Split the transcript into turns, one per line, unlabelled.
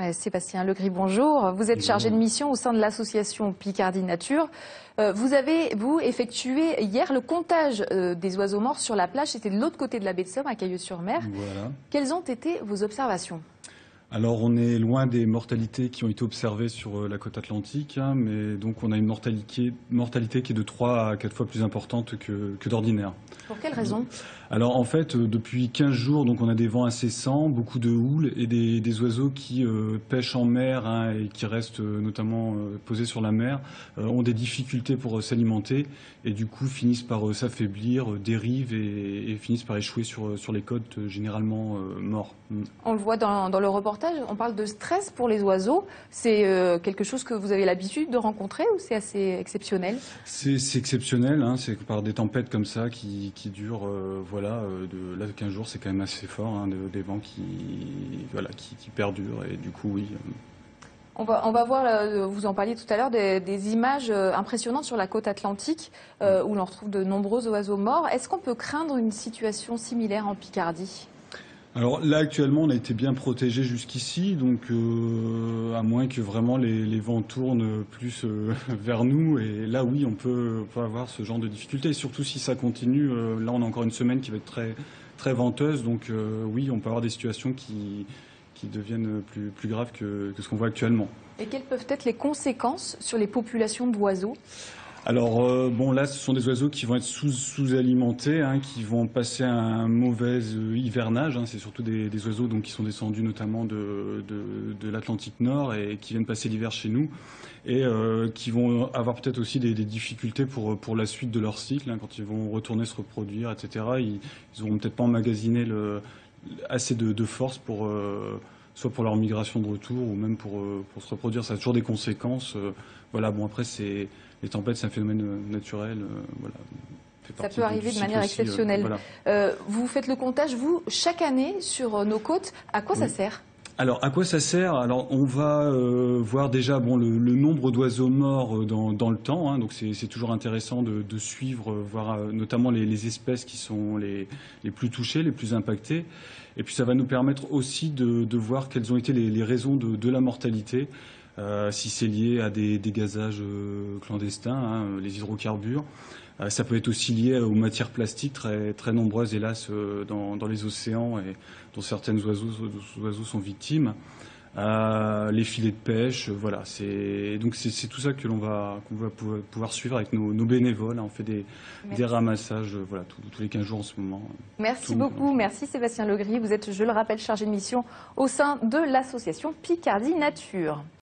Ouais, Sébastien Legris, bonjour. Vous êtes chargé de mission au sein de l'association Picardie Nature. Euh, vous avez, vous, effectué hier le comptage euh, des oiseaux morts sur la plage. C'était de l'autre côté de la baie de Somme, à Cailleux-sur-Mer.
Voilà.
Quelles ont été vos observations?
Alors on est loin des mortalités qui ont été observées sur euh, la côte atlantique, hein, mais donc on a une mortalité, mortalité qui est de 3 à 4 fois plus importante que, que d'ordinaire.
Pour quelles raisons
Alors en fait, euh, depuis 15 jours, donc on a des vents incessants, beaucoup de houle et des, des oiseaux qui euh, pêchent en mer hein, et qui restent euh, notamment euh, posés sur la mer, ont des difficultés pour s'alimenter et du coup finissent par s'affaiblir, dérivent et, et finissent par échouer sur, sur les côtes, généralement morts. Mm.
On le voit dans, dans le reportage, on parle de stress pour les oiseaux. C'est quelque chose que vous avez l'habitude de rencontrer ou c'est assez exceptionnel?
C'est c'est exceptionnel, hein, c'est par des tempêtes comme ça qui, qui durent, euh, voilà, euh, de là 15 jours, c'est quand même assez fort, hein, de- des vents qui, voilà, qui, qui perdurent et du coup, oui. euh,
On va, on va voir, vous en parliez tout à l'heure, des, des images impressionnantes sur la côte atlantique euh, où l'on retrouve de nombreux oiseaux morts. Est-ce qu'on peut craindre une situation similaire en Picardie?
Alors là, actuellement, on a été bien protégé jusqu'ici, donc euh, à moins que vraiment les, vents tournent plus euh, vers nous, et là, oui, on peut, avoir ce genre de difficultés, surtout si ça continue. euh, là, on a encore une semaine qui va être très, très venteuse, donc oui, on peut avoir des situations qui, deviennent plus, plus graves que ce qu'on voit actuellement.
Et quelles peuvent être les conséquences sur les populations d'oiseaux?
Alors euh, bon là ce sont des oiseaux qui vont être sous- sous-alimentés, hein, qui vont passer un mauvais euh, hivernage. hein. C'est surtout des, oiseaux donc qui sont descendus notamment de, de, l'Atlantique Nord et qui viennent passer l'hiver chez nous et euh, qui vont avoir peut-être aussi des, difficultés pour pour la suite de leur cycle hein, quand ils vont retourner se reproduire, etc. Ils, ils auront peut-être pas emmagasiné assez de, force pour soit pour leur migration de retour ou même pour, euh, pour se reproduire. Ça a toujours des conséquences. euh, voilà, bon après c'est les tempêtes, c'est un phénomène euh, naturel. voilà.
Ça peut arriver de manière
aussi,
exceptionnelle.
voilà.
Vous faites le comptage, vous, chaque année sur nos côtes. À quoi ça sert?
Alors, à quoi ça sert? Alors, on va euh, voir déjà bon, le, nombre d'oiseaux morts euh, dans, le temps. hein. donc, c'est toujours intéressant de, suivre, euh, voir notamment les, les espèces qui sont les, les plus touchées, les plus impactées. Et puis, ça va nous permettre aussi de, de voir quelles ont été les, les raisons de, de la mortalité. Euh, si c'est lié à des, des gazages euh, clandestins, hein, les hydrocarbures. Euh, ça peut être aussi lié aux matières plastiques très, très nombreuses, hélas, euh, dans, dans les océans et dont certains oiseaux, oiseaux sont victimes. Euh, les filets de pêche, euh, voilà. Donc c'est tout ça que l'on va qu'on va pouvoir, suivre avec nos, nos bénévoles. On fait des, ramassages, euh, voilà, tous- tous les 15 jours en ce moment.
Merci beaucoup. Merci Sébastien Legris. Vous êtes, je le rappelle, chargé de mission au sein de l'association Picardie Nature.